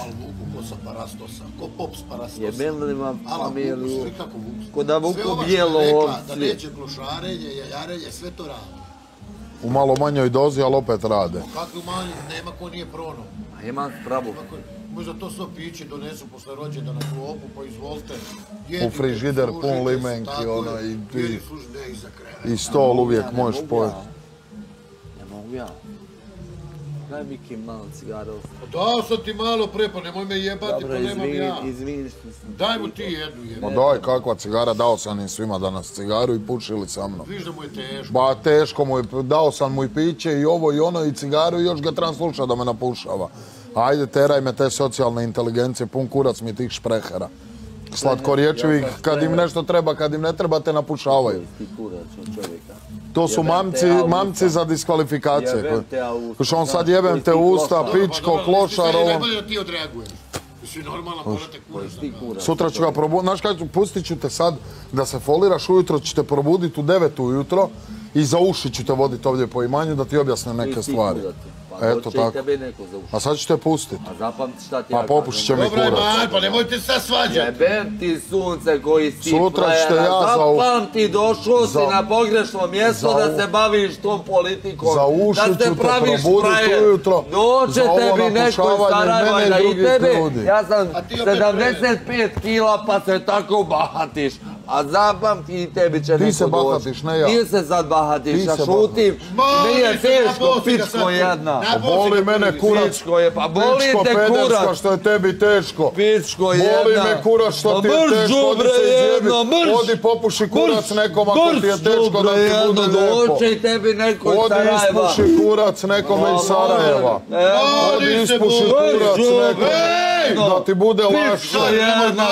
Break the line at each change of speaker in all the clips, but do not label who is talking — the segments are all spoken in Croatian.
Ali vuku ko sa parastosa, ko pop s parastosa.
Jebem li
Ala
familiju?
vuku sve kako vuku.
Ko da vuku
Sve ova što je
bijelo
rekla,
ovce.
Da neće klošarenje, jajarenje, sve to radi.
U malo manjoj dozi, ali opet rade.
Kakvi mali, nema ko nije prono.
Ima spravu.
Kako- Možda to svo piće donesu posle rođenda na klopu, pa izvolite.
U frižider pun limenki, ono,
je.
i ti-
Jedi, iza.
I stol uvijek možeš pojeti.
Ja. Ne mogu ja. Daj Miki malo cigara.
Dao sam ti malo pre, pa nemoj me jebati,
Dobro,
pa nemam
izvini,
ja.
izvini što sam...
Daj mu ti jednu
Ma
jebati.
daj, kakva cigara, dao sam im svima danas cigaru i pušili sa mnom.
Viš da mu je teško.
Ba teško mu je, dao sam mu i piće i ovo i ono i cigaru i još ga trebam slušati da me napušava. Ajde, teraj me te socijalne inteligencije, pun kurac mi tih šprehera. Slatkorječivih, kad im nešto treba, kad im ne treba, te napušavaju. To su mamci, mamci za diskvalifikacije.
Jebem te ja u usta.
Što on sad jebem te usta,
klošar.
pičko, klošar,
da ti odreaguješ. Jesi normalan, morate da
Ti.
Sutra ću ga probuditi, znaš kako, pustit ću te sad da se foliraš, ujutro ću te probuditi u 9 ujutro i za uši ću te voditi ovdje po imanju da ti objasne neke
Ti
stvari.
Pa
Eto tako.
tebe neko.
A sad ću te pustiti.
A zapamti šta ti
Pa
ja
popušit će mi
Dobro je,
kurac.
man, pa nemojte se sad svađati.
Jebem ti sunce koji si
Sutra ćete ja za u-
Zapamti, došao si na pogrešno mjesto da se baviš tom politikom.
Za uši
da
ću
se
te
praviš
probudit
frajer.
ujutro.
Doće
ovo
tebi neko iz Sarajeva
i
da i
drugih
tebe. Ja sam
A ti opet
75 kila pa se tako bahatiš. A zapamti i tebi će
Ti
neko
se
doći.
bahatiš, ne ja.
Ti se sad bahatiš,
se
šutim. Nije
se,
teško, pičko jedna.
Boli mene kurac.
Pičko je, pa boli te kurac.
što je tebi teško.
Pičko jedna.
Boli me kurac što
Ma
ti je teško, odi se izjebi.
jedno, mrš!
Odi popuši kurac nekom ako ti je teško da ti bude lijepo.
Doće i tebi neko iz
Odi
Sarajeva.
ispuši kurac nekome iz Sarajeva. Odi
Odi se
ispuši kurac nekome.
Jedno.
Da ti bude lakše.
Jedna,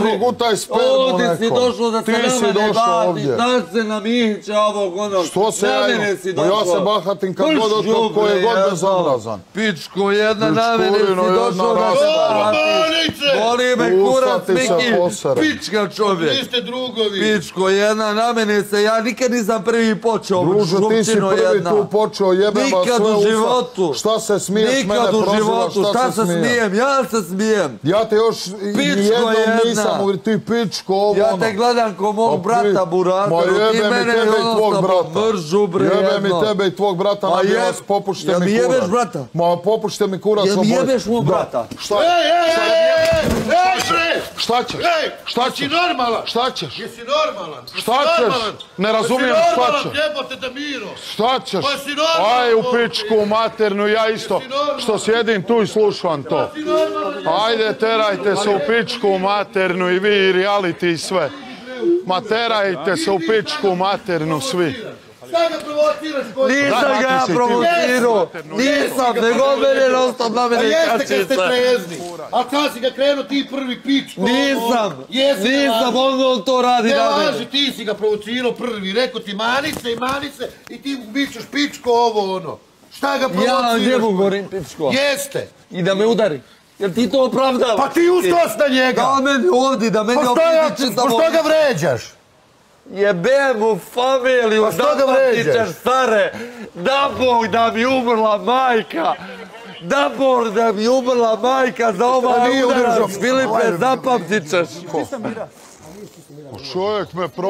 progutaj spermu
Ovdje si došao da se
Ti
na
si
mene
došao
bahatiš,
ovdje.
znaš se na Mihića ovog onog.
Što se ja imam? Pa ja se bahatim kad god od tog koji je
đubre
god bezobrazan.
Pičko jedna, na mene si došao da se
raspa.
Boli me kurac, Miki. Pička čovjek.
Vi ste drugovi.
Pičko jedna, na mene se, ja nikad nisam prvi počeo,
Druže, ti si prvi
jedna.
tu počeo, jebem vas
Nikad
sve
u životu.
Šta se smiješ, mene
Nikad u
prozivaš,
životu, šta se smijem, ja se smijem.
Ja te još jednom nisam ti pičko, ovo
Ja
ono.
te gledam ko mog
Pa
brata Buraka,
Ma
ti
jebe mi
mene
tebe i tvog brata.
mržu bre
Jebe mi tebe i tvog brata
Ma
na bilas, popušite
Jel
mi
mi
kurac.
jebeš brata?
Ma popušite mi kurac.
Jel mi jebeš mog brata?
Šta,
Ej, ej, bre!
šta ćeš?
Ej,
Šta
jesi
ćeš?
normalan?
Šta ćeš?
Jesi normalan? Jesi
Šta ćeš?
normalan?
Ne razumijem
Jesi
šta
normalan,
ćeš.
jebote te Miro.
Šta ćeš?
Pa si normalan,
Aj u pičku maternu, ja isto
Jesi normalan?
što sjedim tu i slušam to.
Jesi normalan?
Ajde, terajte se u pičku maternu i vi i reality i sve. Ma terajte se u pičku maternu svi.
Šta ga provociraš? koji-
Nisam ga ja provocirao, nisam, nego mene non stop na
A
mene
jeste kad ste trezni. A kad si ga krenuo ti prvi pičko?
Nisam, nisam, on, on to radi
Ne
na
laži,
mene.
ti si ga provocirao prvi, rekao ti mani se i mani se i ti bićeš pičko ovo ono. Šta ga provociraš?
Ja njemu govorim pičko.
Jeste.
I da me udari. Jel ti to opravdava?
Pa ti ustos na njega.
Da on meni ovdje, da meni
Pa ja,
opiti
pa
čitavo...
što ga vređaš?
Jebem mu familiju,
Pa
da ćeš stare, da Bog da mi umrla majka, da Bog da mi umrla majka za ovaj udarac. Filipe, zapamtit ćeš.
Čovjek me pro...